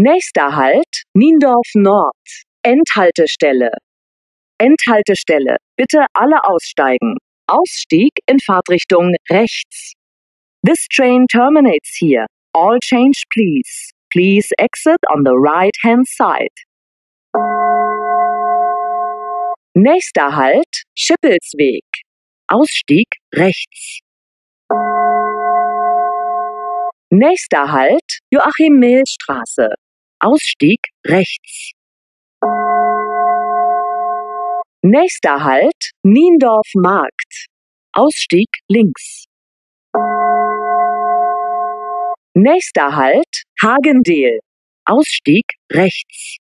Nächster Halt Niendorf Nord. Endhaltestelle. Endhaltestelle. Bitte alle aussteigen. Ausstieg in Fahrtrichtung rechts. This train terminates here. All change please. Please exit on the right hand side. Nächster Halt Schippelsweg. Ausstieg rechts. Nächster Halt Joachim-Mehl-Straße. Ausstieg rechts. Nächster Halt Niendorf Markt. Ausstieg links. Nächster Halt Hagendeel. Ausstieg rechts.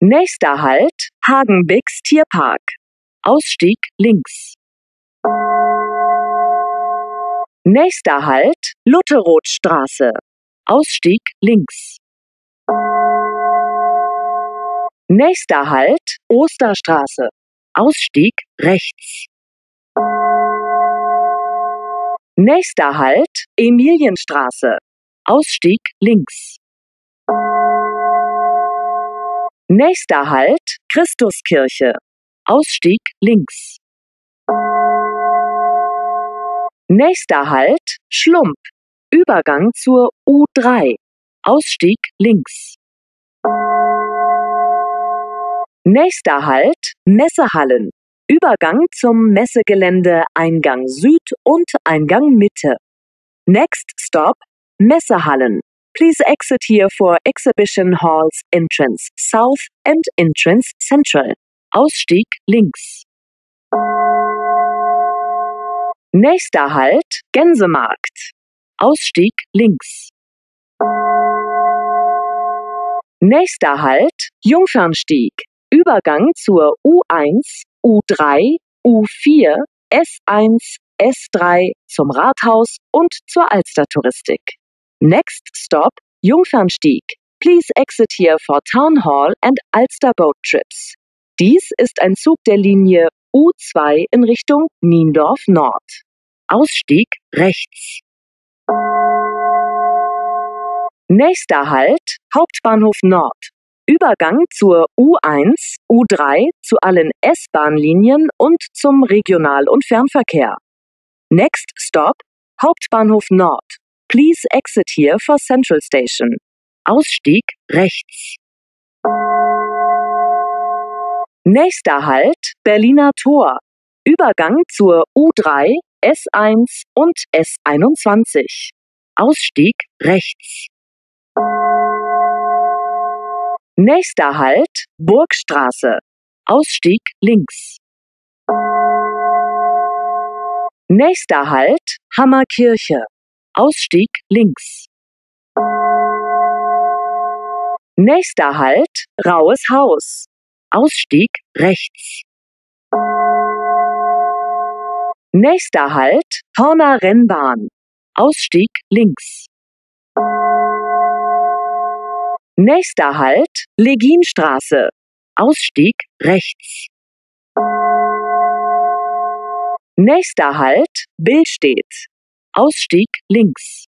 Nächster Halt Hagenbecks Tierpark. Ausstieg links. Nächster Halt Lutherrothstraße. Ausstieg links. Nächster Halt Osterstraße. Ausstieg rechts. Nächster Halt Emilienstraße. Ausstieg links. Nächster Halt Christuskirche. Ausstieg links. Nächster Halt Schlump. Übergang zur U3. Ausstieg links. Nächster Halt Messehallen. Übergang zum Messegelände Eingang Süd und Eingang Mitte. Next stop Messehallen. Please exit here for Exhibition Halls Entrance South and Entrance Central. Ausstieg links. Nächster Halt Gänsemarkt. Ausstieg links. Nächster Halt Jungfernstieg. Übergang zur U1, U3, U4, S1, S3 zum Rathaus und zur Alstertouristik. Next stop Jungfernstieg. Please exit here for Town Hall and Alster Boat Trips. Dies ist ein Zug der Linie U2 in Richtung Niendorf Nord. Ausstieg rechts. Nächster Halt Hauptbahnhof Nord. Übergang zur U1, U3 zu allen S-Bahnlinien und zum Regional- und Fernverkehr. Next stop Hauptbahnhof Nord. Please exit here for Central Station. Ausstieg rechts. Nächster Halt Berliner Tor. Übergang zur U3, S1 und S21. Ausstieg rechts. Nächster Halt Burgstraße. Ausstieg links. Nächster Halt Hammerkirche. Ausstieg links. Nächster Halt Raues Haus. Ausstieg rechts. Nächster Halt Horner Rennbahn. Ausstieg links. Nächster Halt Leginstraße. Ausstieg rechts. Nächster Halt Billstedt. Ausstieg links.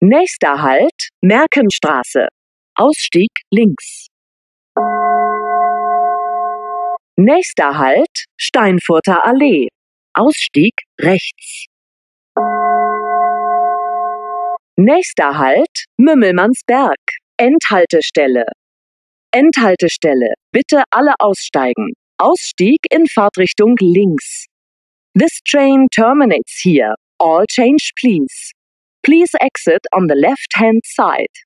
Nächster Halt Merkenstraße. Ausstieg links. Nächster Halt Steinfurter Allee. Ausstieg rechts. Nächster Halt Mümmelmannsberg. Endhaltestelle. Endhaltestelle. Bitte alle aussteigen. Ausstieg in Fahrtrichtung links. This train terminates here. All change please. Please exit on the left hand side.